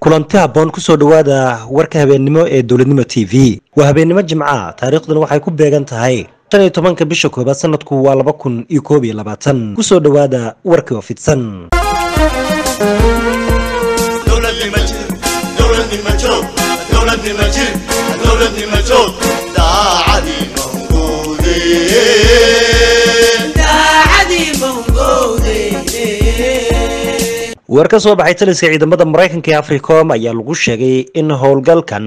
kulanti habboon ku soo dhowaada warka habeennimo ee dowladnimo t v. Waa habeennimo jimca taariikhduna waxay ku beegan tahay shan iyo tobanka bisha koobaad sanadku waa laba kun iyo koob iyo labaatan. Kusoo dhowaada warkii oo fidsan war ka soo baxay taliska ciidamada maraykanka ee africom ayaa lagu sheegay in howlgalkan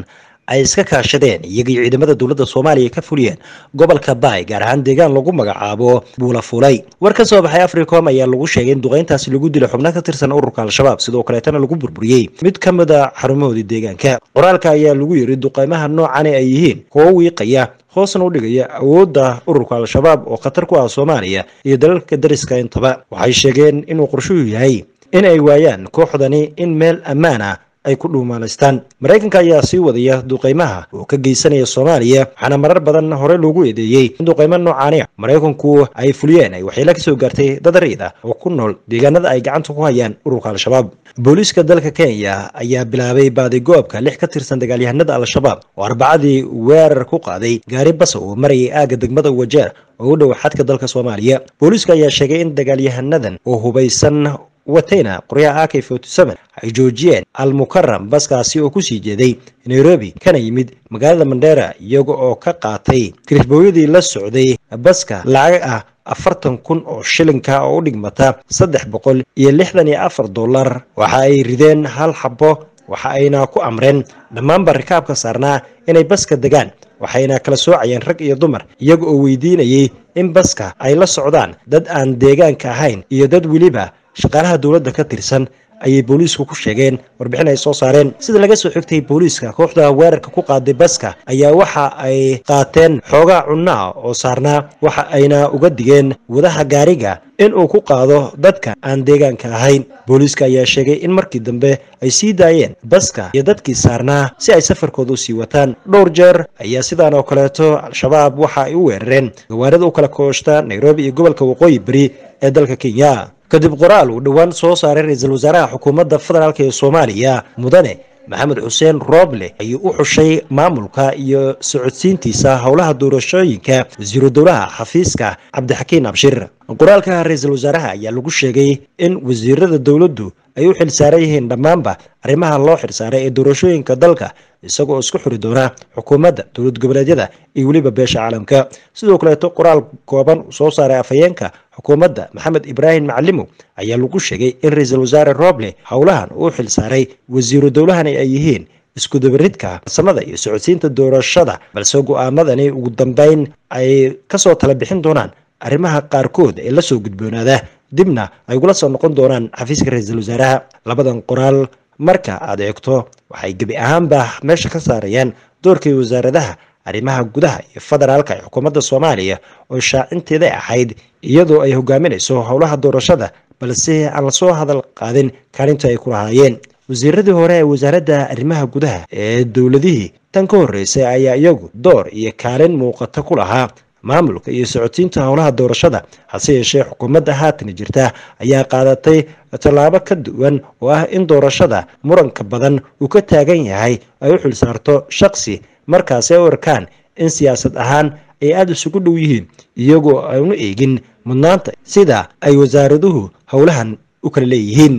ay iska kaashadeen iyagii ciidamada dowladda soomaaliya ka fuliyeen gobolka baay gaar ahaan deegaan lagu magacaabo buulafulay war ka soo baxay africom ayaa lagu sheegay in duqeyntaasi lagu dilay xubno ka tirsan ururka al-shabaab sidoo kaleetana lagu burburiyey. Mid ka mid a xarumahoodii deegaanka qoraalka ayaa lagu yiri duqeymaha noocani ay yihiin kuwo wiiqaya hoosna u dhigaya awoodda ururka al-shabaab oo khatar ku ah soomaaliya iyo dalalka dariska intaba. Waxay sheegeen inuu qorshuhu yahay in ay waayaan kooxdani in meel ammaan ah ay ku dhuumaalaystaan. Maraykanka ayaa sii wadaya duqeymaha oo ka geysanaya soomaaliya. Waxaana marar badan hore loogu eedeeyey in duqeymo noocaani ah maraykanku ay fuliyeen ay waxyeelo ka soo gaartay dad rayid oo ku nool deegaanada ay gacanta ku hayaan ururka al-shabaab. Booliiska dalka kenya ayaa bilaabay baadigoobka lix ka tirsan dagaalyahanada al-shabaab oo arbacadii weerar ku qaaday gaari basa oo marayay aagga degmada wajeer oo u dhow xadka dalka soomaaliya. Booliiska ayaa sheegay in dagaalyahanadan oo hubaysan watayna qoryaha ak forty seven ay joojiyeen almukaram baskaasi oo ku sii jeeday nairobi kana yimid magaalada mandheera iyaga oo ka qaatay kirishbooyadii la socday baska lacag ah afartan kun oo shilinka oo u dhigmata saddex boqol iyo lixdan iyo afar dollar. Waxa ay rideen hal xabo waxa ayna ku amreen dhammaanba rikaabka saarnaa inay baska degaan waxayna kala soocayeen rag iyo dumar iyaga oo weydiinayay in baska ay la socdaan dad aan deegaanka ahayn iyo dad weliba shaqaalaha dowladda ka tirsan ayay booliisku ku sheegeen warbixin ay soo saareen. Sida laga soo xigtay booliiska kooxda weerarka ku qaaday baska ayaa waxa ay qaateen xoogaa cunna ah oo saarnaa waxa ayna uga digeen wadaha gaariga in uu ku qaado dadka aan deegaanka ahayn. Booliiska ayaa sheegay in markii dambe ay sii daayeen baska iyo dadkii saarnaa si ay safarkooda u sii wataan. Dhowr jeer ayaa sidaan oo kaleeto al-shabaab waxa ay u weerareen. Gawaarida u kala kooshta nairobi iyo gobolka waqooyi beri ee dalka kenya kadib qoraal uu dhowaan soo saaray ra'iisul wasaaraha xukuumadda federaalk ee soomaaliya. Mudane maxamed xuseen rooble ayuu u xushay maamulka iyo socodsiintiisa howlaha doorashooyinka wasiiru dowlaha xafiiska cabdixakiin abshir. Qoraalka ra'iisul wasaaraha ayaa lagu sheegay in wasiirada dowladdu ay u xilsaaran yihiin dhammaanba arrimaha loo xilsaaray ee doorashooyinka dalka isagoo isku xuri doona xukuumadda dowlad goboleedyada iyo weliba beesha caalamka. Sidoo kaleeto qoraal kooban soo saaray afhayeenka xukuumadda maxamed ibraahim macalimo ayaa lagu sheegay in ra'iisul wasaare rooble howlahan uu xilsaaray wasiiru dowlahani ay yihiin iskudabaridka farsamada iyo socodsiinta doorashada balse go'aamadani ugu dambeyn ay ka soo tala bixin doonaan arrimaha qaarkood ee la soo gudboonaada. Dibna ay ugula soo noqon doonaan xafiiska ra'iisul wasaaraha labadan qoraal marka aad eegto waxay gebi ahaanba meesha ka saarayaan doorkii wasaaradaha arrimaha gudaha iyo federaalka ee xukuumadda soomaaliya oo shaacinteeda ahayd iyadoo ay hogaaminayso howlaha doorashada balse aan la soo hadal qaadin kaalinta ay ku lahaayeen. Wasiiradii hore ee wasaaradda arrimaha gudaha ee dowladihii tan ka horreysay ayaa iyagu door iyo kaalin muuqata ku lahaa maamulka iyo socodsiinta howlaha doorashada hase yeeshee xukuumadda haatan jirta ayaa qaadatay tallaabo ka duwan oo ah in doorashada muranka badan uu ka taagan yahay ay u xilsaarto shaqsi markaasi ay u arkaan in siyaasad ahaan ay aada isugu dhow yihiin iyagoo aanu eegin mudnaanta sida ay wasaaraduhu howlahan u kala leeyihiin.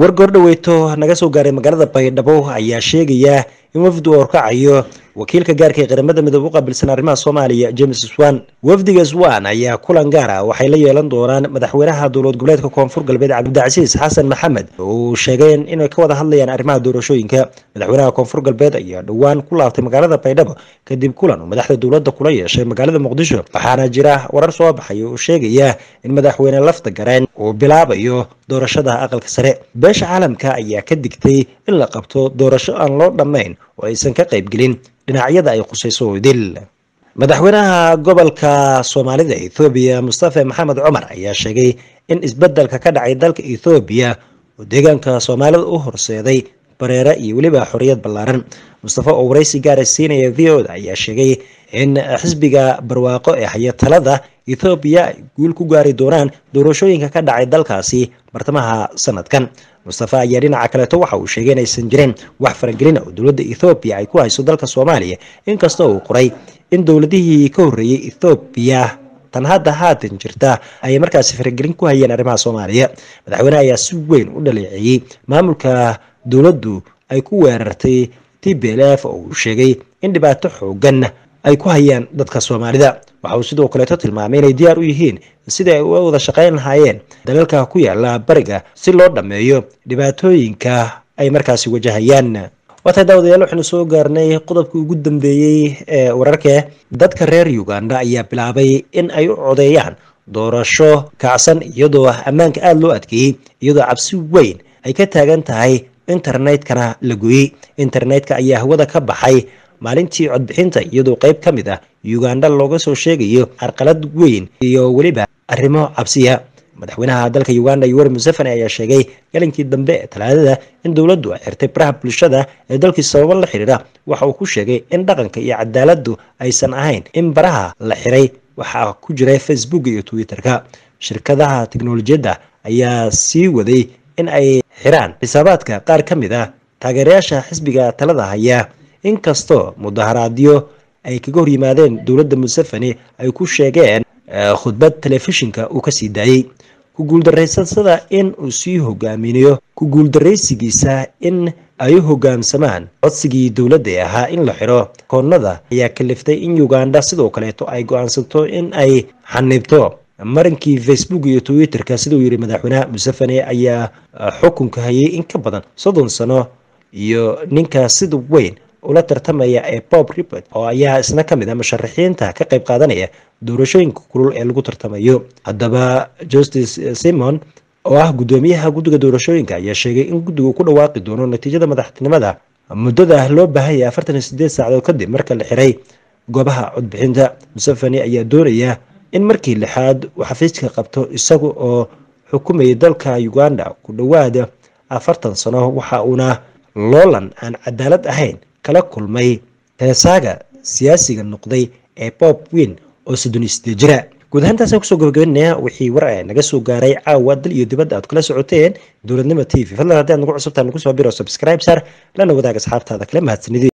War goordhaweyto naga soo gaaray magaalada baydhabo ayaa sheegaya in wafdi uu horkacayo wakiilka gaarka ee qaramada midoobe u qaabilsan arrimaha soomaaliya james swan. Wafdiga swan ayaa kulan gaar ah waxay la yeelan doonaan madaxweynaha dowlad goboleedka koonfur galbeed cabdicasiis xasan maxamed. Uu sheegeen inay ka wada hadlayaan arrimaha doorashooyinka. Madaxweynaha koonfur galbeed ayaa dhowaan ku laabtay magaalada baydhabo kadib kulan uu madaxda dowladda kula yeeshay magaalada muqdisho waxaana jira warar soo baxaya oo sheegaya in madaxweyne lafta gareen uu bilaabayo doorashada aqalka sare. Beesha caalamka ayaa ka digtay in la qabto doorasho aan loo dhammayn oo aysan ka qaybgelin dhinacyada ay khusayso idil madaxweynaha gobolka soomaalida ethoobiya mustafa maxamed cumar ayaa sheegay in isbeddelka ka dhacay dalka ethoobiya oo deegaanka soomaalida u horseeday bareere iyo weliba xorriyad ballaaran. Mustafa oo waraysi gaara siinaya v o da ayaa sheegay in xisbiga barwaaqo ee haya talada ethoobiya ay guul ku gaari doonaan doorashooyinka ka dhacay dalkaasi bartamaha sanadkan. Mustafa ayaa dhinaca kaleeto waxa uu sheegay inaysan jirin wax faragelina oo dowladda ethoobiya ay ku hayso dalka soomaaliya inkastoo uu qoray. In dowladihii ka horreeyey ethoobiya tan hadda haatan jirta ayay markaasi faragelin ku hayeen arrimaha soomaaliya. Madaxweyne ayaa si weyn u dhaleeceeyey maamulka dowladdu ay ku weerartay t b l f oo uu sheegay in dhibaato xoogan ay ku hayaan dadka soomaalida. Waxa uu sidoo kaleeto tilmaamay inay diyaar u yihiin sidai ay uga wada shaqayn lahaayeen dalalka ku yaalla bariga si loo dhammeeyo dhibaatooyinka ay markaasi wajahayaan. Waatahay daawadayaal waxaynu soo gaarnay qodobkii ugu dambeeyey ee wararka. Dadka reer uganda ayaa bilaabay in ay u codeeyaan doorasho kacsan iyadoo ammaanka aada loo adkeeyey iyadoo cabsi weyn ay ka taagan tahay internetkana la gooyey. Internetka ayaa hawada ka baxay. Maalintii codbixinta iyadoo qayb ka mid ah uganda looga soo sheegayo carqalad weyn iyo weliba arrimo cabsiya. Madaxweynaha dalka uganda yoweri museveni ayaa sheegay galinkii dambe ee talaadada in dowladdu ay xirtay baraha bulshada ee dalkii sababo la xiriira. Waxa uu ku sheegay in dhaqanka iyo cadaaladdu aysan ahayn in baraha la xiray. Waxaa ku jira facebook iyo twitter-ka. Shirkadaha teknolojiyadda ayaa sii waday in ay xiraan xisaabaadka qaar ka mid ah taageerayaasha xisbiga talada haya. Inkastoo mudaharaadyo ay kaga hor yimaadeen dowladda museveni ay ku sheegeen khudbad telefishinka uu ka sii daayey. Ku guuldarraysasada in uu sii hogaaminayo ku guuldaraysigiisa in ay u hogaamsamaan codsigii dowladda ahaa in la xiro. Koonada ayaa kaliftay in uganda sidoo kaleeto ay go'aansato in ay xanibto marinkii facebook iyo twitter-ka siduu yidhi madaxweyneha museveni ayaa xukunka hayay in ka badan soddon sano iyo ninka sida weyn ula tartamaya ee bob ribert oo ayaa isna ka mid a musharaxiinta ka qayb qaadanaya doorashooyinka kulul ee lagu tartamayo. Haddaba justice simon oo ah guddoomiyaha guddiga doorashooyinka ayaa sheegay in guddigu ku dhawaaqi doono natiijada madaxtinimada muddada loo baahanya afartan iyo sideed saacadood kadib marka la xiray goobaha codbixinta. Museveni ayaa doonaya in markii lixaad uu xafiiska qabto isaga oo xukumayay dalka uganda ku dhowaada afartan sano waxa uuna loolan aan cadaalad ahayn kala kulmay. Heesaaga siyaasiga noqday ee bob win oo soddon iyo sideed jira. Guud ahaantaasaan ku soo gabagabeynaya wixii war naga soo gaaray caawa dal iyo dibadda aad kala socoteen dowladnimo t v. Fadlan haddii aad nagu cusubtaa nagu soo biro subscribe sar lana wadaag asxaabtaada kale mahadsanidii